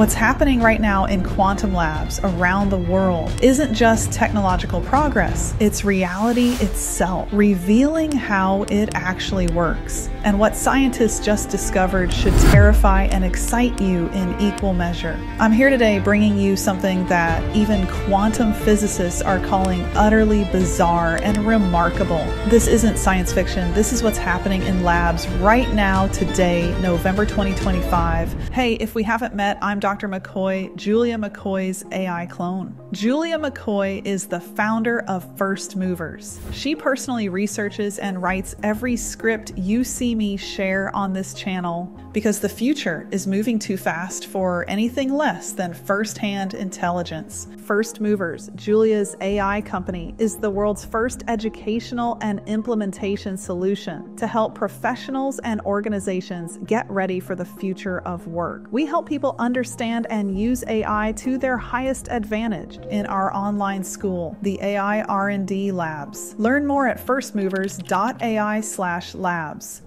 What's happening right now in quantum labs around the world isn't just technological progress, it's reality itself, revealing how it actually works. And what scientists just discovered should terrify and excite you in equal measure. I'm here today bringing you something that even quantum physicists are calling utterly bizarre and remarkable. This isn't science fiction, this is what's happening in labs right now, today, November 2025. Hey, if we haven't met, I'm Dr. McCoy, Julia McCoy's AI clone. Julia McCoy is the founder of First Movers. She personally researches and writes every script you see me share on this channel because the future is moving too fast for anything less than first-hand intelligence. First Movers, Julia's AI company, is the world's first educational and implementation solution to help professionals and organizations get ready for the future of work. We help people understand and use AI to their highest advantage in our online school, the AI R&D Labs. Learn more at firstmovers.ai/labs.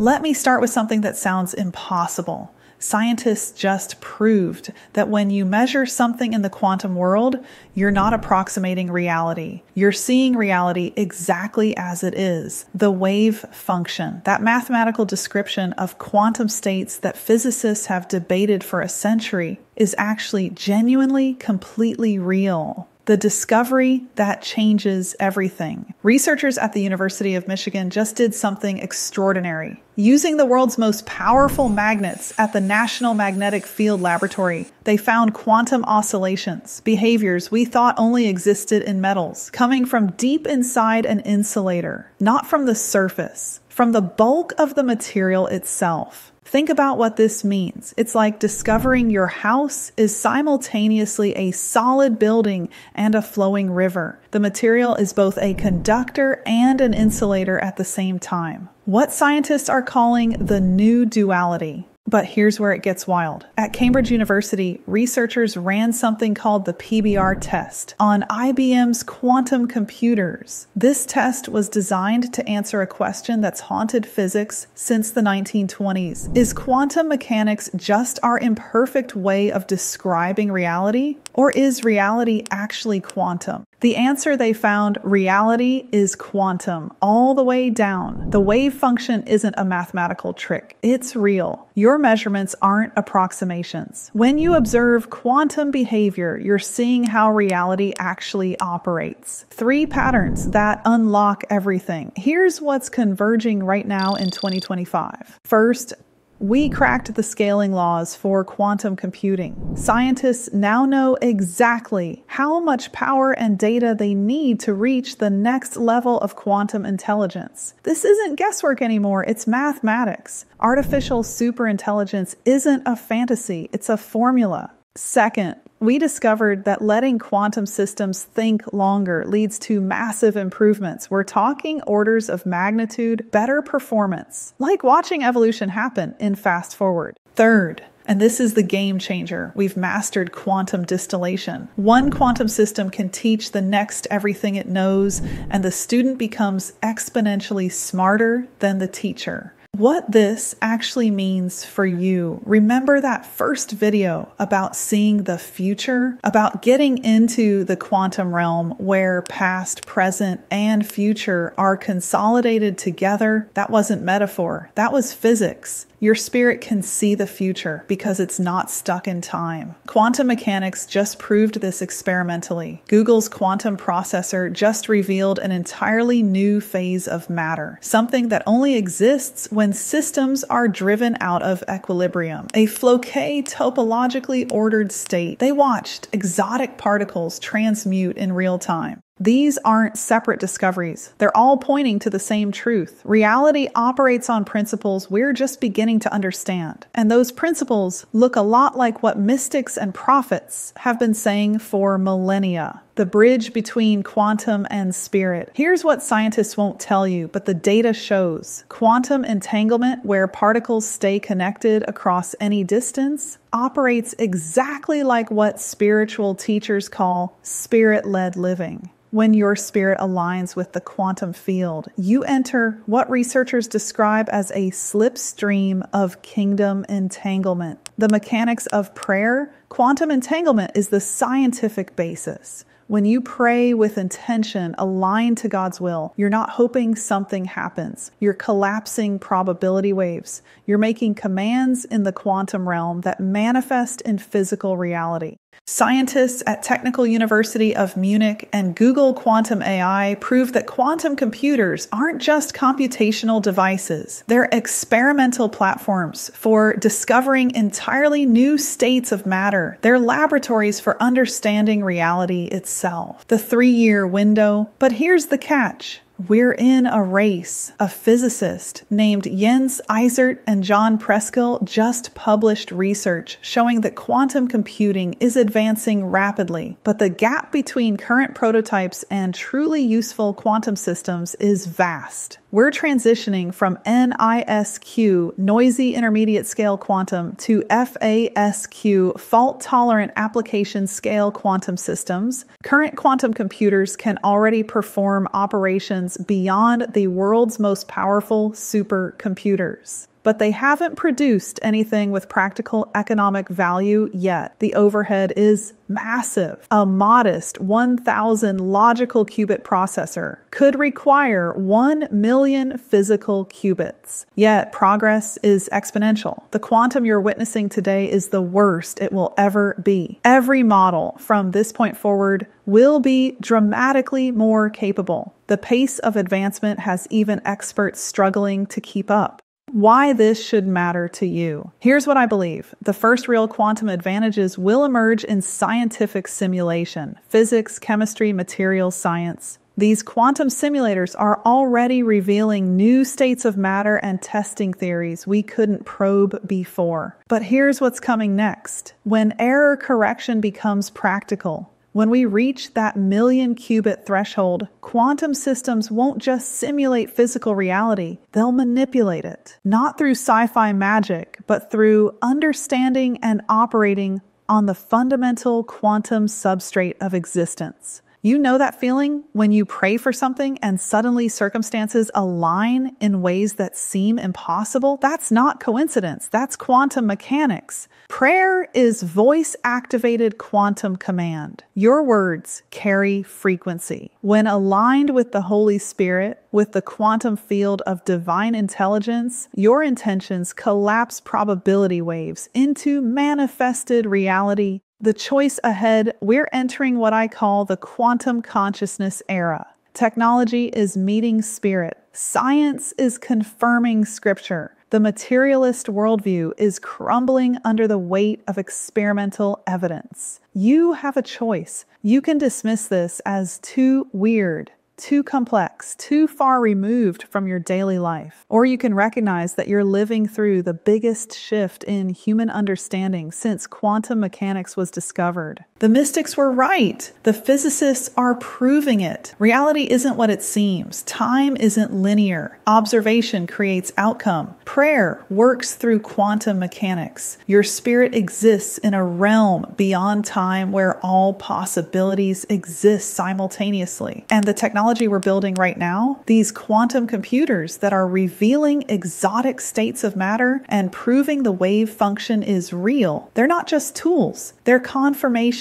Let me start with something that sounds impossible. Scientists just proved that when you measure something in the quantum world, you're not approximating reality. You're seeing reality exactly as it is. The wave function, that mathematical description of quantum states that physicists have debated for a century, is actually genuinely, completely real the discovery that changes everything. Researchers at the University of Michigan just did something extraordinary. Using the world's most powerful magnets at the National Magnetic Field Laboratory, they found quantum oscillations, behaviors we thought only existed in metals, coming from deep inside an insulator, not from the surface, from the bulk of the material itself. Think about what this means. It's like discovering your house is simultaneously a solid building and a flowing river. The material is both a conductor and an insulator at the same time. What scientists are calling the new duality. But here's where it gets wild. At Cambridge University, researchers ran something called the PBR test on IBM's quantum computers. This test was designed to answer a question that's haunted physics since the 1920s. Is quantum mechanics just our imperfect way of describing reality? Or is reality actually quantum? The answer they found reality is quantum, all the way down. The wave function isn't a mathematical trick, it's real. Your measurements aren't approximations. When you observe quantum behavior, you're seeing how reality actually operates. Three patterns that unlock everything. Here's what's converging right now in 2025. First, we cracked the scaling laws for quantum computing. Scientists now know exactly how much power and data they need to reach the next level of quantum intelligence. This isn't guesswork anymore, it's mathematics. Artificial superintelligence isn't a fantasy, it's a formula. Second, we discovered that letting quantum systems think longer leads to massive improvements. We're talking orders of magnitude better performance, like watching evolution happen in fast forward. Third, and this is the game changer. We've mastered quantum distillation. One quantum system can teach the next everything it knows, and the student becomes exponentially smarter than the teacher what this actually means for you. Remember that first video about seeing the future, about getting into the quantum realm where past, present, and future are consolidated together? That wasn't metaphor, that was physics. Your spirit can see the future because it's not stuck in time. Quantum mechanics just proved this experimentally. Google's quantum processor just revealed an entirely new phase of matter, something that only exists when systems are driven out of equilibrium, a Floquet topologically ordered state. They watched exotic particles transmute in real time. These aren't separate discoveries. They're all pointing to the same truth. Reality operates on principles we're just beginning to understand. And those principles look a lot like what mystics and prophets have been saying for millennia. The bridge between quantum and spirit. Here's what scientists won't tell you, but the data shows quantum entanglement, where particles stay connected across any distance, operates exactly like what spiritual teachers call spirit led living. When your spirit aligns with the quantum field, you enter what researchers describe as a slipstream of kingdom entanglement. The mechanics of prayer, quantum entanglement is the scientific basis. When you pray with intention aligned to God's will, you're not hoping something happens. You're collapsing probability waves. You're making commands in the quantum realm that manifest in physical reality. Scientists at Technical University of Munich and Google Quantum AI prove that quantum computers aren't just computational devices. They're experimental platforms for discovering entirely new states of matter. They're laboratories for understanding reality itself. The three year window. But here's the catch we're in a race. A physicist named Jens Eisert and John Preskill just published research showing that quantum computing is advancing rapidly, but the gap between current prototypes and truly useful quantum systems is vast. We're transitioning from NISQ, noisy intermediate scale quantum, to FASQ, fault tolerant application scale quantum systems. Current quantum computers can already perform operations beyond the world's most powerful supercomputers but they haven't produced anything with practical economic value yet. The overhead is massive. A modest 1000 logical qubit processor could require 1 million physical qubits. Yet progress is exponential. The quantum you're witnessing today is the worst it will ever be. Every model from this point forward will be dramatically more capable. The pace of advancement has even experts struggling to keep up why this should matter to you. Here's what I believe the first real quantum advantages will emerge in scientific simulation physics, chemistry, materials science. These quantum simulators are already revealing new states of matter and testing theories we couldn't probe before. But here's what's coming next. When error correction becomes practical, when we reach that million qubit threshold, quantum systems won't just simulate physical reality, they'll manipulate it. Not through sci fi magic, but through understanding and operating on the fundamental quantum substrate of existence. You know that feeling when you pray for something and suddenly circumstances align in ways that seem impossible? That's not coincidence. That's quantum mechanics. Prayer is voice activated quantum command. Your words carry frequency. When aligned with the Holy Spirit, with the quantum field of divine intelligence, your intentions collapse probability waves into manifested reality the choice ahead, we're entering what I call the quantum consciousness era. Technology is meeting spirit. Science is confirming scripture. The materialist worldview is crumbling under the weight of experimental evidence. You have a choice. You can dismiss this as too weird, too complex, too far removed from your daily life. Or you can recognize that you're living through the biggest shift in human understanding since quantum mechanics was discovered. The mystics were right. The physicists are proving it. Reality isn't what it seems. Time isn't linear. Observation creates outcome. Prayer works through quantum mechanics. Your spirit exists in a realm beyond time where all possibilities exist simultaneously. And the technology we're building right now, these quantum computers that are revealing exotic states of matter and proving the wave function is real, they're not just tools, they're confirmation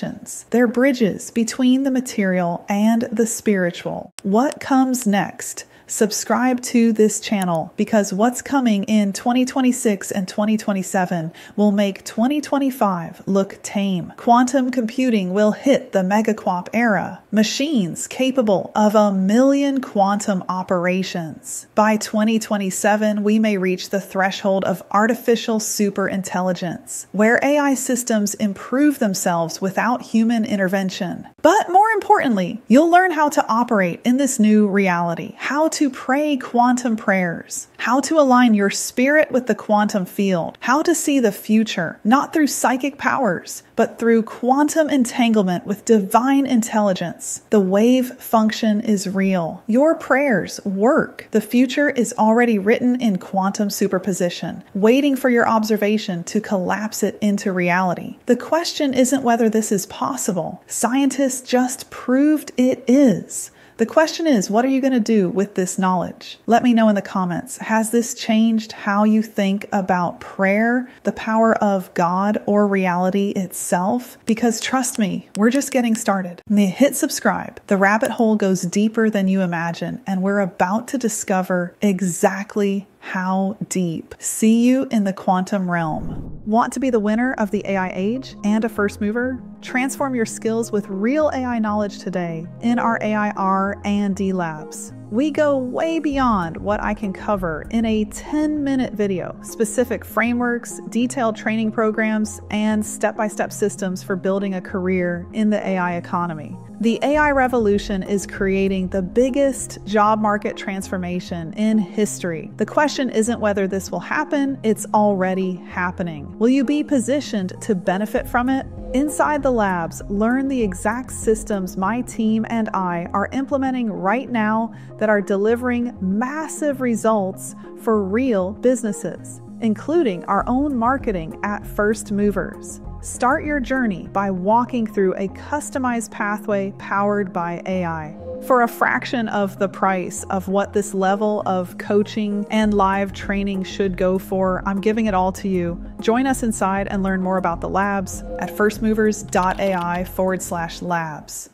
they're bridges between the material and the spiritual. What comes next? Subscribe to this channel because what's coming in 2026 and 2027 will make 2025 look tame. Quantum computing will hit the megaquop era, machines capable of a million quantum operations. By 2027, we may reach the threshold of artificial superintelligence, where AI systems improve themselves without human intervention. But more importantly, you'll learn how to operate in this new reality, how to pray quantum prayers, how to align your spirit with the quantum field, how to see the future, not through psychic powers, but through quantum entanglement with divine intelligence. The wave function is real. Your prayers work. The future is already written in quantum superposition, waiting for your observation to collapse it into reality. The question isn't whether this is possible. Scientists just proved it is. The question is, what are you going to do with this knowledge? Let me know in the comments. Has this changed how you think about prayer, the power of God, or reality itself? Because trust me, we're just getting started. Hit subscribe. The rabbit hole goes deeper than you imagine, and we're about to discover exactly how deep. See you in the quantum realm. Want to be the winner of the AI age and a first mover? Transform your skills with real AI knowledge today in our AI R and D labs. We go way beyond what I can cover in a 10 minute video. Specific frameworks, detailed training programs, and step by step systems for building a career in the AI economy. The AI revolution is creating the biggest job market transformation in history. The question isn't whether this will happen, it's already happening. Will you be positioned to benefit from it? Inside the labs, learn the exact systems my team and I are implementing right now that are delivering massive results for real businesses, including our own marketing at First Movers. Start your journey by walking through a customized pathway powered by AI. For a fraction of the price of what this level of coaching and live training should go for, I'm giving it all to you. Join us inside and learn more about the labs at firstmovers.ai forward slash labs.